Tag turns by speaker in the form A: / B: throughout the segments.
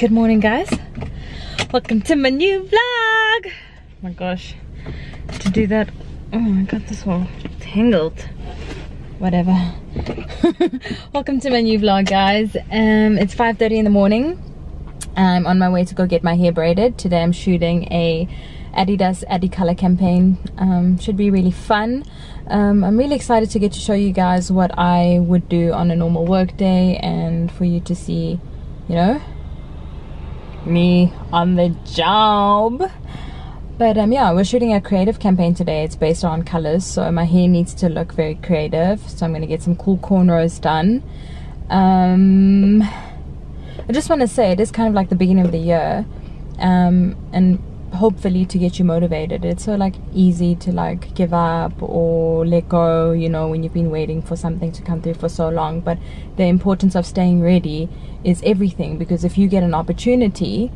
A: Good morning, guys. Welcome to my new vlog. Oh my gosh, to do that, oh I got this all tangled. Whatever. Welcome to my new vlog, guys. Um, it's 5:30 in the morning. I'm on my way to go get my hair braided. Today I'm shooting a Adidas Adicolor campaign. Um, should be really fun. Um, I'm really excited to get to show you guys what I would do on a normal work day and for you to see, you know, me on the job. But um, yeah, we're shooting a creative campaign today. It's based on colors, so my hair needs to look very creative. So I'm going to get some cool cornrows done. Um, I just want to say it is kind of like the beginning of the year, um, and hopefully to get you motivated. It's so like easy to like give up or let go, you know, when you've been waiting for something to come through for so long. But the importance of staying ready is everything because if you get an opportunity,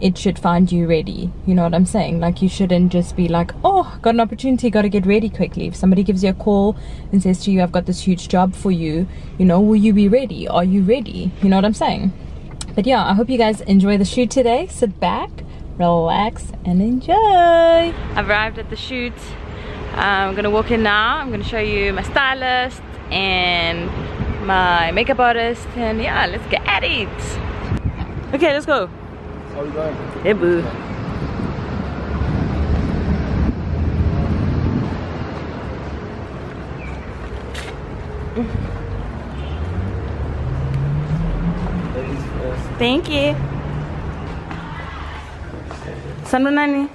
A: it should find you ready. You know what I'm saying? Like you shouldn't just be like, oh, got an opportunity, got to get ready quickly. If somebody gives you a call and says to you, I've got this huge job for you, you know, will you be ready? Are you ready? You know what I'm saying? But yeah, I hope you guys enjoy the shoot today. Sit back, relax, and enjoy. I've arrived at the shoot. I'm gonna walk in now. I'm gonna show you my stylist and my makeup artist. And yeah, let's get at it. Okay, let's go.
B: How you going?
A: Hey boo. Thank you. Sanu nani?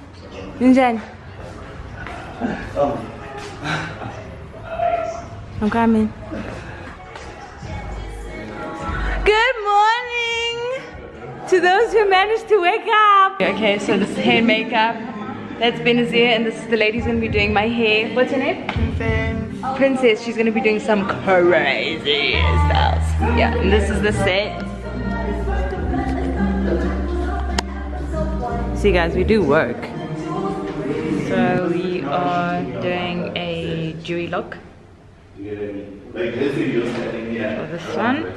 A: Ninjani? I'm coming. Good morning to those who managed to wake up. Okay, so this is hair and makeup. That's Benazir and this is the lady who's gonna be doing my hair. What's her name? Princess. She's gonna be doing some crazy styles. Yeah, and this is the set. See guys, we do work. So we are doing a dewy look
C: Like this video
A: for this one.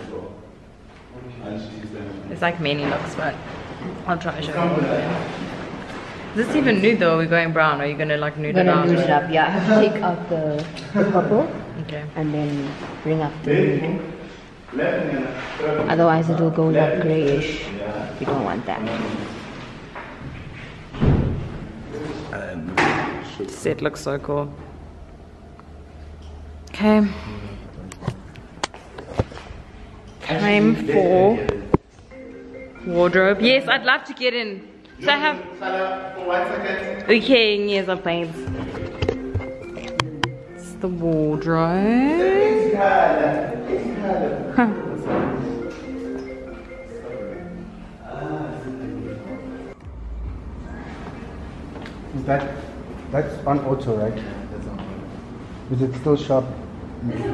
A: There's like many looks, but I'll try to show you. all of them. Is this even nude though? We're we going brown? Are you gonna like nude it
D: gonna
A: out?
D: lose it up. Yeah, I have to take out the, the purple
A: Okay.
D: and then bring up the nude. Otherwise it will go like grayish. We don't want that.
A: Set looks so cool. Okay. Time for wardrobe. Yes, I'd love to get in. So I have. Okay, yes, I'm fine. It's the wardrobe. Huh.
B: Is that that's on auto, right? Is it still sharp?
C: Eh,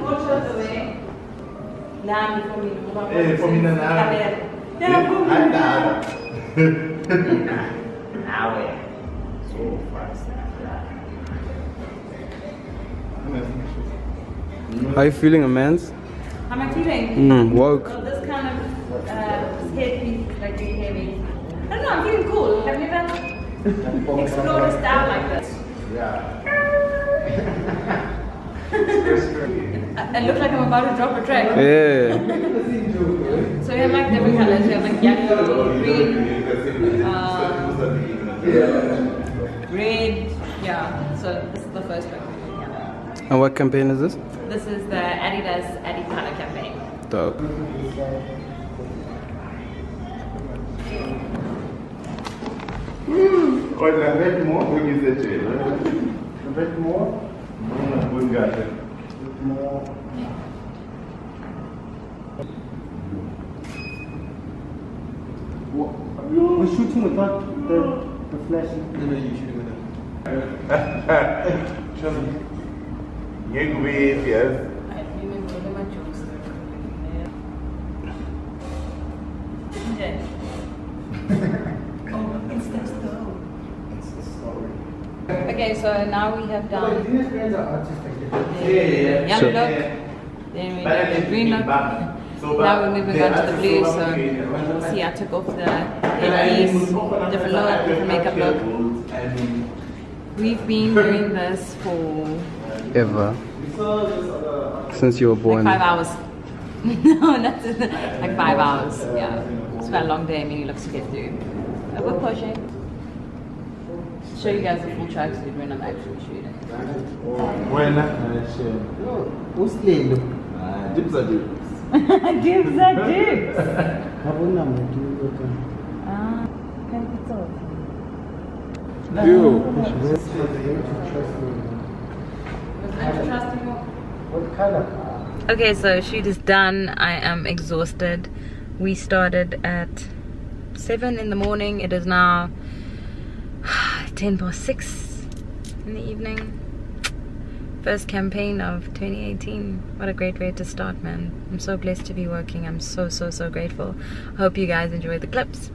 C: for me na na. Hi, Dad. So fast.
B: How are you feeling, Amans?
A: How am I feeling?
B: Mm, woke.
A: Well, this kind of uh, headpiece is like really heavy. I don't know, I'm feeling cool. Have you ever explored a style like this?
C: Yeah.
A: I, I look like I'm about to drop a track.
B: Yeah.
A: So you have like different colors. You have like yellow, green, uh, red. Yeah. So this is the first one. Yeah.
B: And what campaign is this?
A: This is the Adidas Adicolor campaign.
B: Dope.
C: Olha, a bit more when you say chill. A bit more? No, we got it. More.
B: We're shooting without the, the flash. No, no, you're shooting with
C: Young wave, yes. Okay, so now we have done
B: These friends are artists like that.
A: the yellow look, then we got the green look,
C: So,
A: now
C: but
A: we're moving
C: they
A: on to
C: ask
A: the
C: us
A: blue,
C: so
A: so
C: much again.
A: we'll see. I took off the
C: And I
A: headpiece,
C: mean, coconut
A: different
C: and
A: look, different makeup look.
C: cables, I mean,
A: We've been doing this for
B: Ever. Since you were
A: like
B: born.
A: five hours. no, not like five hours. Yeah, it's quite a long day. Many looks to get through. But we're pushing. Show you guys the full tracksuit when I'm actually shooting.
C: When usilinde dips are dips
A: Gives a dip.
B: Hakuna mtu yote.
A: Ah, can it off?
B: Ew.
C: what color
A: Okay, so shoot is done. I am exhausted. We started at 7 in the morning. It is now 10 past 6 in the evening. First campaign of 2018. What a great way to start, man. I'm so blessed to be working. I'm so, so, so grateful. Hope you guys enjoy the clips.